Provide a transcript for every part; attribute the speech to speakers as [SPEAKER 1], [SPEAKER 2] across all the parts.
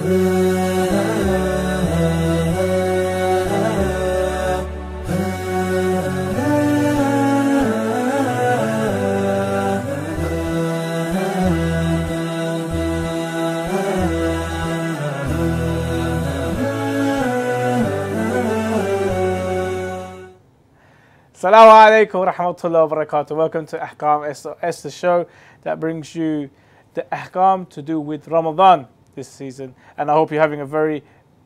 [SPEAKER 1] Assalamu alaikum wa rahmatullahi wa barakatuh. Welcome to Ahkam SOS, the show that brings you the Ahkam to do with Ramadan this season. And I hope you're having a very,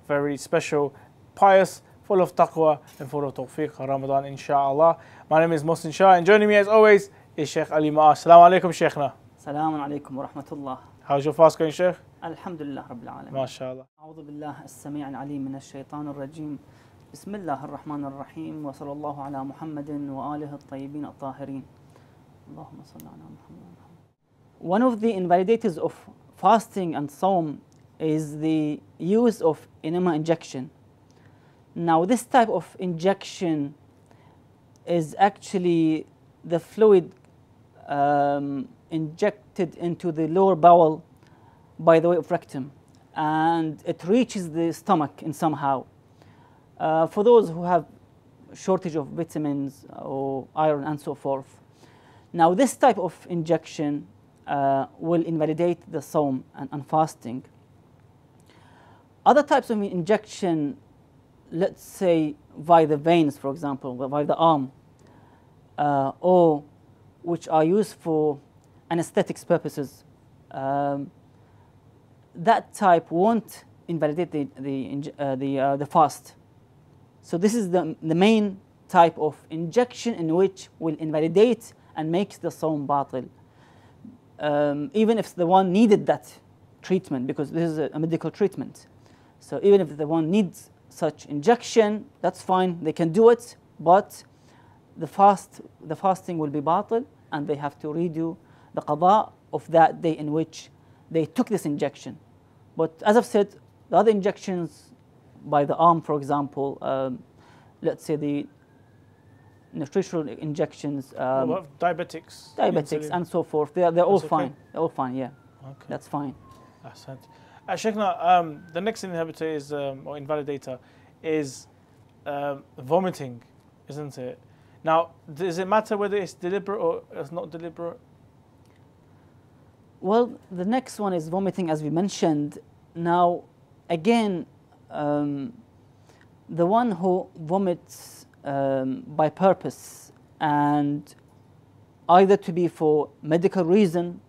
[SPEAKER 1] very special, pious, full of taqwa and full of tawfiq Ramadan, inshallah. My name is Mohsin Shah, and joining me as always is Sheikh Ali Ma'ash. Assalamu alaikum, Sheikhna.
[SPEAKER 2] السلام عليكم ورحمة الله
[SPEAKER 1] How's your fast going, Sheikh?
[SPEAKER 2] الحمد لله رب العالمين
[SPEAKER 1] MashaAllah.
[SPEAKER 2] أعوذ بالله السميع العليم من الشيطان الرجيم بسم الله الرحمن الرحيم وصلى الله على محمد وآله الطيبين الطاهرين اللهم صل على محمد One of the invalidators of fasting and sawm is the use of enema injection. Now this type of injection is actually the fluid um, injected into the lower bowel by the way of rectum and it reaches the stomach in somehow. Uh, for those who have shortage of vitamins or iron and so forth. Now this type of injection uh, will invalidate the sawm and, and fasting. Other types of injection, let's say via the veins, for example, via the arm, uh, or which are used for anesthetics purposes, um, that type won't invalidate the, the, uh, the, uh, the fast. So this is the, the main type of injection in which will invalidate and makes the sawm batil. Um, even if the one needed that treatment, because this is a, a medical treatment. So even if the one needs such injection, that's fine, they can do it, but the fast, the fasting will be batil, and they have to redo the qada of that day in which they took this injection. But as I've said, the other injections by the arm, for example, um, let's say the nutritional injections, um,
[SPEAKER 1] diabetics?
[SPEAKER 2] diabetics,
[SPEAKER 1] Insulin?
[SPEAKER 2] and so forth, they're, they're all
[SPEAKER 1] That's okay?
[SPEAKER 2] fine. They're all fine, yeah,
[SPEAKER 1] Okay.
[SPEAKER 2] that's fine.
[SPEAKER 1] Ahsant. Uh, Sheikhna, um, the next inhibitor is, um, or invalidator, is um, vomiting, isn't it? Now, does it matter whether it's deliberate or it's not deliberate?
[SPEAKER 2] Well, the next one is vomiting, as we mentioned. Now, again, um, the one who vomits um, by purpose and either to be for medical reason,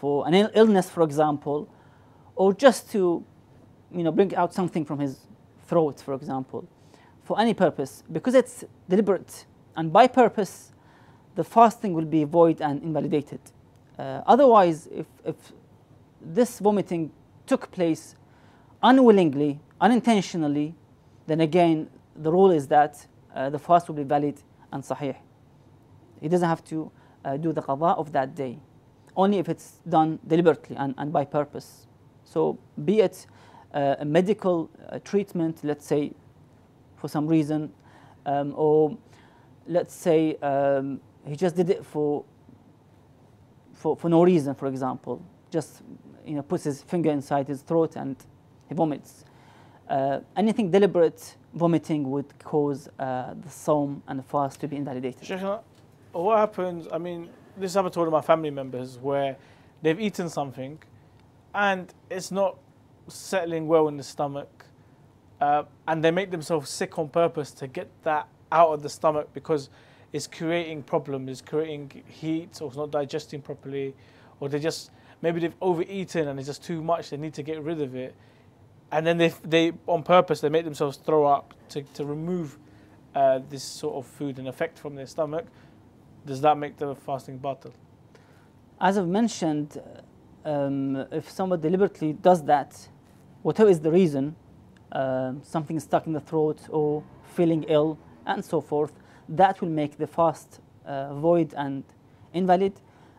[SPEAKER 2] for an Ill- illness, for example, or just to, you know, bring out something from his throat, for example, for any purpose, because it's deliberate and by purpose, the fasting will be void and invalidated. Uh, otherwise, if, if this vomiting took place unwillingly, unintentionally, then again, the rule is that uh, the fast will be valid and sahih. He doesn't have to uh, do the qada of that day, only if it's done deliberately and, and by purpose. So, be it uh, a medical uh, treatment, let's say, for some reason, um, or let's say um, he just did it for, for, for no reason, for example, just you know, puts his finger inside his throat and he vomits. Uh, anything deliberate vomiting would cause uh, the sawm and the fast to be invalidated.
[SPEAKER 1] Sheikhna, what happens? I mean, this happened to one of my family members where they've eaten something and it's not settling well in the stomach, uh, and they make themselves sick on purpose to get that out of the stomach because it's creating problems, it's creating heat, or it's not digesting properly, or they just maybe they've overeaten and it's just too much. They need to get rid of it, and then they they on purpose they make themselves throw up to to remove uh, this sort of food and effect from their stomach. Does that make the fasting batil?
[SPEAKER 2] As I've mentioned, um, if someone deliberately does that, whatever is the reason, um, something stuck in the throat or feeling ill and so forth, that will make the fast uh, void and invalid,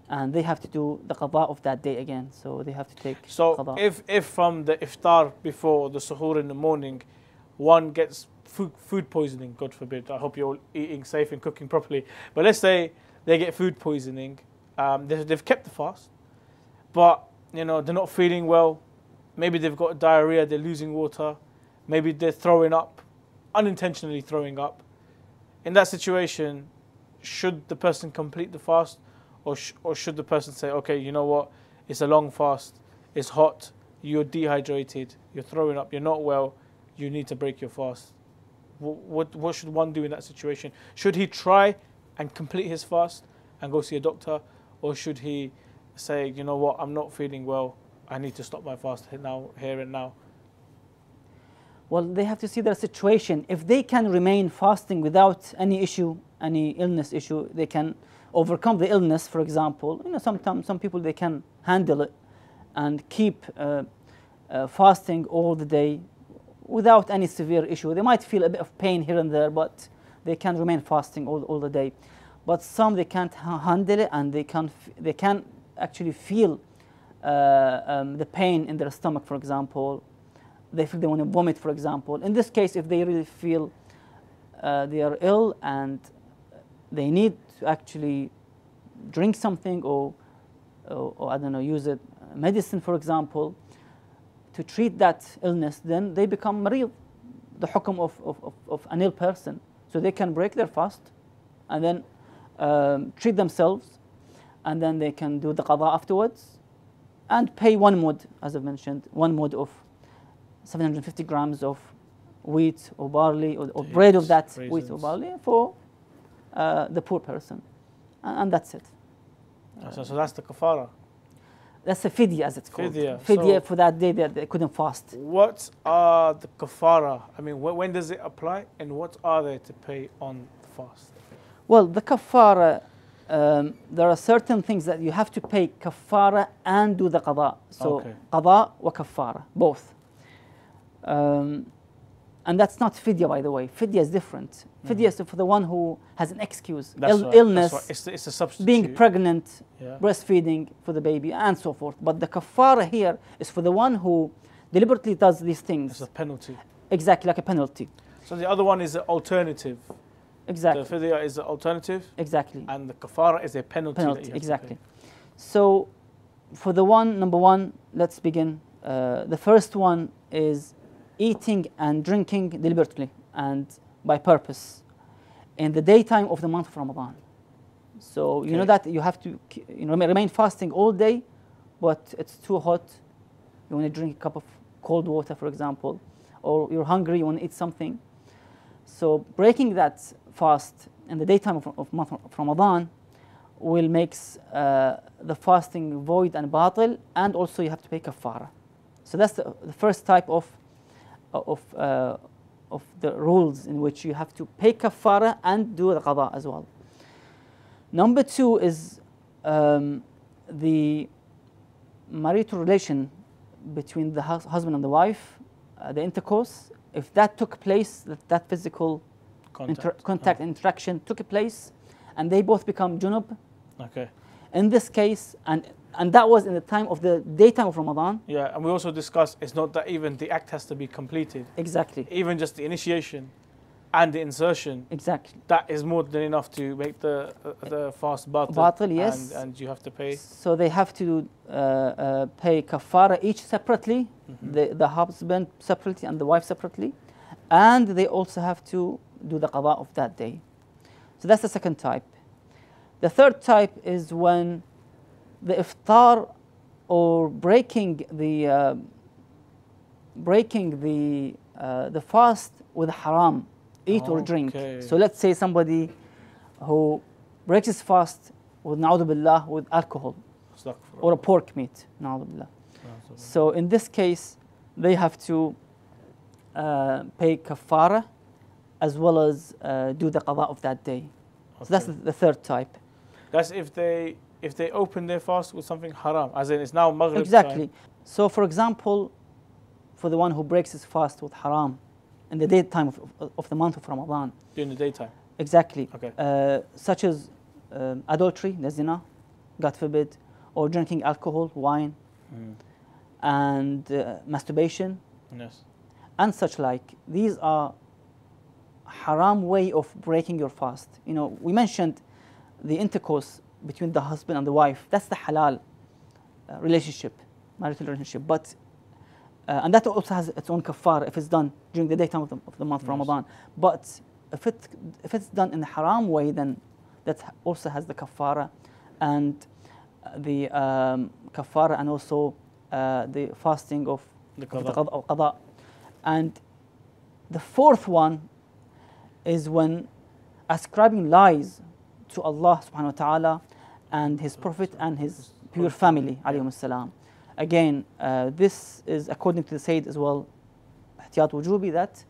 [SPEAKER 2] and they have to do the qada of that day again. So they have to take
[SPEAKER 1] So
[SPEAKER 2] qada.
[SPEAKER 1] if if from the iftar before the suhoor in the morning, one gets food food poisoning, God forbid. I hope you're all eating safe and cooking properly. But let's say they get food poisoning, um, they've, they've kept the fast, but you know they're not feeling well. maybe they've got diarrhea, they're losing water, maybe they're throwing up, unintentionally throwing up. In that situation, should the person complete the fast, or sh- or should the person say, okay, you know what, it's a long fast, it's hot, you're dehydrated, you're throwing up, you're not well, you need to break your fast. What, what, what should one do in that situation? Should he try and complete his fast and go see a doctor, or should he say, you know what, I'm not feeling well, I need to stop my fast now, here and now?
[SPEAKER 2] Well, they have to see their situation. If they can remain fasting without any issue, any illness issue, they can overcome the illness. For example, you know, sometimes some people they can handle it and keep uh, uh, fasting all the day without any severe issue. They might feel a bit of pain here and there, but they can remain fasting all, all the day. But some they can't handle it and they can they can actually feel uh, um, the pain in their stomach, for example. They feel they want to vomit, for example. In this case, if they really feel uh, they are ill and they need to actually drink something or, or, or I don't know, use it, medicine, for example, to treat that illness, then they become real, the hukum of, of, of, of an ill person. So they can break their fast and then um, treat themselves, and then they can do the qada afterwards and pay one mud, as I've mentioned, one mud of 750 grams of wheat or barley or, or bread of that
[SPEAKER 1] raisins.
[SPEAKER 2] wheat or barley for uh, the poor person. And, and that's it.
[SPEAKER 1] So, so that's the kafara.
[SPEAKER 2] That's a fidya, as it's called.
[SPEAKER 1] Fidya.
[SPEAKER 2] Fidya
[SPEAKER 1] So-
[SPEAKER 2] for that day that they couldn't fast.
[SPEAKER 1] What are the kafara? I mean, wh- when does it apply, and what are they to pay on the fast?
[SPEAKER 2] Well, the kafara, um, there are certain things that you have to pay kafara and do the qada. So
[SPEAKER 1] Okay.
[SPEAKER 2] qada wa kafara, both. Um, and that's not fidya, by the way. Fidya is different. Fidya is for the one who has an excuse, Ill-
[SPEAKER 1] right,
[SPEAKER 2] illness,
[SPEAKER 1] That's right. It's, it's a substitute.
[SPEAKER 2] being pregnant,
[SPEAKER 1] Yeah.
[SPEAKER 2] breastfeeding for the baby, and so forth. But the kafara here is for the one who deliberately does these things.
[SPEAKER 1] It's a penalty.
[SPEAKER 2] exactly like a penalty.
[SPEAKER 1] So the other one is an alternative.
[SPEAKER 2] Exactly.
[SPEAKER 1] The fidya is an alternative,
[SPEAKER 2] Exactly.
[SPEAKER 1] and the kafara is a penalty.
[SPEAKER 2] penalty exactly so for the one number one let's begin uh, the first one is eating and drinking deliberately and by purpose in the daytime of the month of ramadan. So you know that you have to you know remain fasting all day but it's too hot. You want to drink a cup of cold water for example or you're hungry you want to eat something. So breaking that fast in the daytime of, of month of Ramadan will makes uh, the fasting void and batil, and also you have to pay kafara. So that's the, the first type of of uh, of the rules in which you have to pay kafara and do the qada as well. Number two is um, the marital relation between the hus- husband and the wife, uh, the intercourse. If that took place, that, that physical
[SPEAKER 1] Contact.
[SPEAKER 2] inter- contact interaction took place, and they both become junub.
[SPEAKER 1] Okay.
[SPEAKER 2] In this case, and and that was in the time of the daytime of Ramadan.
[SPEAKER 1] Yeah, and we also discussed it's not that even the act has to be completed.
[SPEAKER 2] Exactly,
[SPEAKER 1] Even just the initiation and the insertion,
[SPEAKER 2] exactly.
[SPEAKER 1] that is more than enough to make the uh, the fast batil.
[SPEAKER 2] Batil, yes.
[SPEAKER 1] And, and you have to pay.
[SPEAKER 2] So they have to uh, uh, pay kafara each separately,
[SPEAKER 1] Mhm.
[SPEAKER 2] the, the husband separately and the wife separately, and they also have to do the qada of that day. So that's the second type. The third type is when the iftar or breaking the uh, breaking the uh, the fast with haram, eat or drink.
[SPEAKER 1] Okay.
[SPEAKER 2] So let's say somebody who breaks his fast with billah with alcohol or a pork meat, billah. So in this case, they have to uh, pay kafara as well as uh, do the qada of that day. So that's the, the third type.
[SPEAKER 1] That's if they if they open their fast with something haram, as in it's now maghrib
[SPEAKER 2] Exactly.
[SPEAKER 1] time.
[SPEAKER 2] So for example, for the one who breaks his fast with haram in the daytime of, of, the month of Ramadan,
[SPEAKER 1] during the daytime.
[SPEAKER 2] exactly,
[SPEAKER 1] Okay.
[SPEAKER 2] uh, such as um, adultery, the zina, God forbid, or drinking alcohol, wine,
[SPEAKER 1] Mm.
[SPEAKER 2] and uh, masturbation,
[SPEAKER 1] Yes.
[SPEAKER 2] and such like. These are haram way of breaking your fast. You know, we mentioned the intercourse between the husband and the wife. That's the halal uh, relationship, marital relationship. But Uh, and that also has its own kafara if it's done during the daytime of the, of the month of
[SPEAKER 1] Yes.
[SPEAKER 2] Ramadan. But if it if it's done in the haram way, then that also has the kafara and the um, kafara and also uh, the fasting of
[SPEAKER 1] The
[SPEAKER 2] of the
[SPEAKER 1] qada.
[SPEAKER 2] qada, qada. And the fourth one is when ascribing lies to Allah subhanahu wa ta'ala and His Prophet and His pure family, alayhim salam. Again, uh, this is according to the Sayyid as well, ihtiyat wujubi, that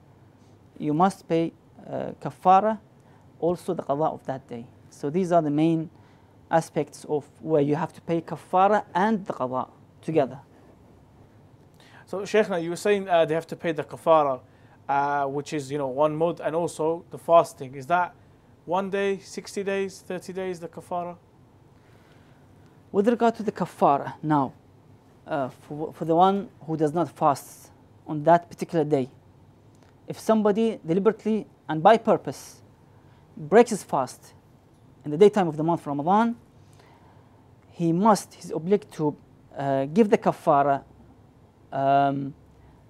[SPEAKER 2] you must pay uh, kafara, also the qada of that day. So these are the main aspects of where you have to pay kafara and the qada together.
[SPEAKER 1] So, Sheikhna, you were saying uh, they have to pay the kafara, uh, which is, you know, one mud, and also the fasting. Is that one day, 60 days, 30 days, the kafara?
[SPEAKER 2] With regard to the kafara, now, uh, for, for the one who does not fast on that particular day, if somebody deliberately and by purpose breaks his fast in the daytime of the month of Ramadan, he must, he's obliged to uh, give the kafara um,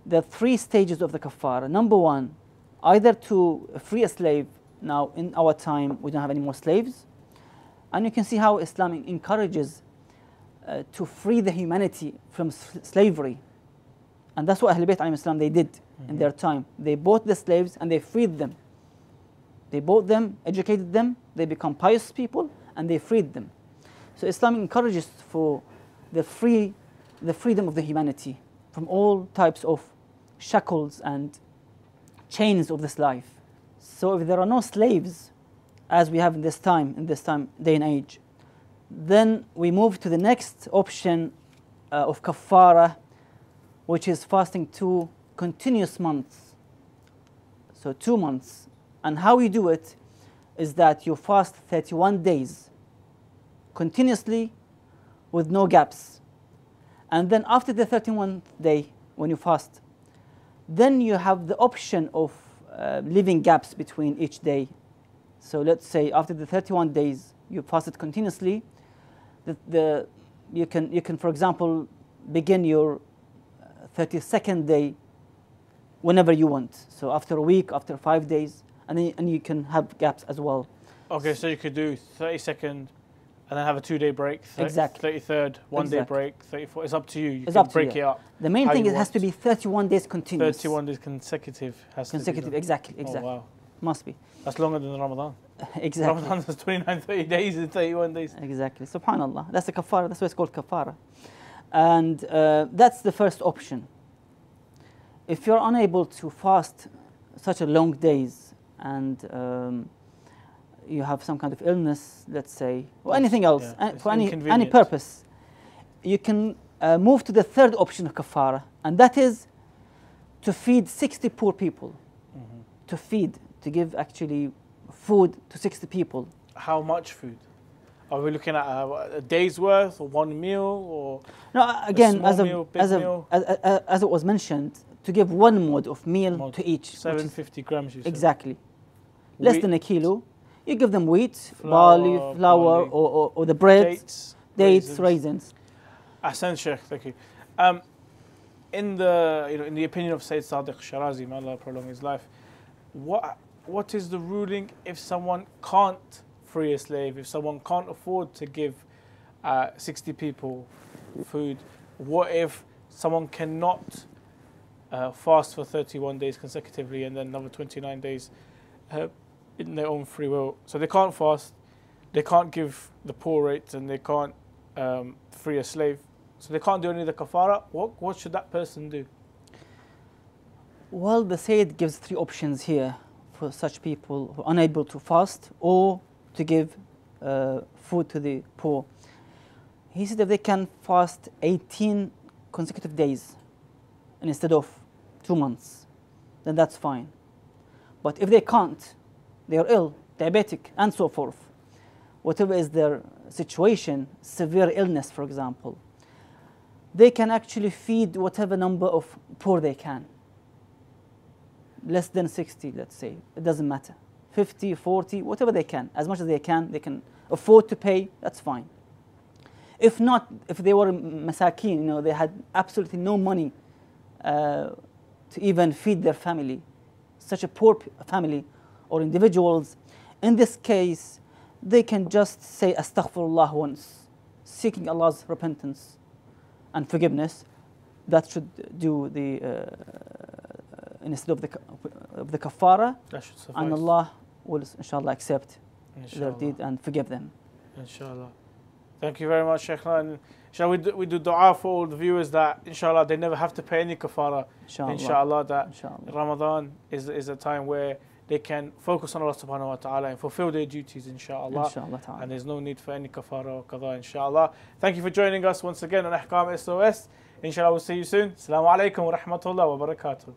[SPEAKER 2] the three stages of the kafara. Number one, either to free a slave. Now, in our time, we don't have any more slaves. And you can see how Islam encourages uh, to free the humanity from slavery. And that's what Ahlul Bayt Islam they did in their time. They bought the slaves and they freed them. They bought them, educated them, they become pious people, and they freed them. So Islam encourages for the free, the freedom of the humanity from all types of shackles and chains of this life. So if there are no slaves, as we have in this time, in this time day and age, then we move to the next option uh, of kafara, which is fasting two continuous months. So two months. And how you do it is that you fast 31 days continuously with no gaps. And then after the 31st day, when you fast, then you have the option of uh, leaving gaps between each day. So let's say after the 31 days, you fasted continuously. The, the, you, can, you can, for example, begin your uh, 32nd day whenever you want. So after a week, after five days, and then and you can have gaps as well.
[SPEAKER 1] Okay, so you could do 30 second and then have a two day break. thir-
[SPEAKER 2] Exactly.
[SPEAKER 1] 33rd, one day
[SPEAKER 2] Exactly.
[SPEAKER 1] break, 34. It's up to you. You
[SPEAKER 2] It's
[SPEAKER 1] can
[SPEAKER 2] up to
[SPEAKER 1] break
[SPEAKER 2] you.
[SPEAKER 1] it up.
[SPEAKER 2] The main thing is it has to be 31 days continuous.
[SPEAKER 1] 31 days consecutive has
[SPEAKER 2] consecutive,
[SPEAKER 1] to be.
[SPEAKER 2] exactly, exactly.
[SPEAKER 1] Oh, wow.
[SPEAKER 2] Must be.
[SPEAKER 1] That's longer than Ramadan.
[SPEAKER 2] exactly.
[SPEAKER 1] Ramadan is 29, 30 days and 31 days.
[SPEAKER 2] Exactly. Subhanallah. That's a kafara. That's why it's called kafara. And uh, that's the first option. If you're unable to fast such a long days and um, you have some kind of illness, let's say, or anything else,
[SPEAKER 1] yeah,
[SPEAKER 2] uh,
[SPEAKER 1] it's
[SPEAKER 2] for any, any purpose, you can uh, move to the third option of kafara, and that is to feed 60 poor people.
[SPEAKER 1] Mhm.
[SPEAKER 2] To feed, to give actually food to 60 people.
[SPEAKER 1] How much food? Are we looking at a, a day's worth or one meal or
[SPEAKER 2] No, uh, again, as, a,
[SPEAKER 1] meal,
[SPEAKER 2] as,
[SPEAKER 1] meal?
[SPEAKER 2] as, as, as it was mentioned, to give one mode of meal
[SPEAKER 1] Mode.
[SPEAKER 2] to each. which is-
[SPEAKER 1] 750 grams? You said?
[SPEAKER 2] exactly. Less
[SPEAKER 1] Wheat,
[SPEAKER 2] than a kilo. You give them wheat, barley, flour, or, or, or the bread, dates,
[SPEAKER 1] Dates,
[SPEAKER 2] raisins.
[SPEAKER 1] Ahsan Sheikh, thank you. Um, in the you know in the opinion of Sayyid Sadiq Shirazi, may Allah prolong his life, what what is the ruling if someone can't free a slave, if someone can't afford to give uh, 60 people food? What if someone cannot uh, fast for 31 days consecutively and then another 29 days uh, in their own free will? So they can't fast, they can't give the poor rates, and they can't um, free a slave. So they can't do any of the kafara. What what should that person do?
[SPEAKER 2] Well, the Sayyid gives three options here for such people who are unable to fast or to give uh, food to the poor. He said if they can fast 18 consecutive days instead of two months, then that's fine. But if they can't, they are ill, diabetic, and so forth, whatever is their situation, severe illness, for example, they can actually feed whatever number of poor they can less than 60, let's say. It doesn't matter. 50, 40, whatever they can. As much as they can, they can afford to pay, that's fine. If not, if they were masakin, you know, they had absolutely no money uh, to even feed their family, such a poor family or individuals. In this case, they can just say astaghfirullah once, seeking Allah's repentance and forgiveness. That should do the uh, instead of the of the kafara,
[SPEAKER 1] That should suffice.
[SPEAKER 2] and Allah will inshallah accept their deed and forgive them.
[SPEAKER 1] Inshallah. Thank you very much, Shaykhna. And shall we do, we do dua for all the viewers that, inshallah, they never have to pay any kafara.
[SPEAKER 2] Inshallah.
[SPEAKER 1] Inshallah, that
[SPEAKER 2] Inshallah.
[SPEAKER 1] Ramadan is, is a time where they can focus on Allah subhanahu wa ta'ala and fulfill their duties inshaallah
[SPEAKER 2] inshallah
[SPEAKER 1] and there's no need for any kafara or qada inshaAllah. Thank you for joining us once again on Ahkam SOS. Inshallah we'll see you soon. Assalamu alaikum wa rahmatullah wa barakatuh.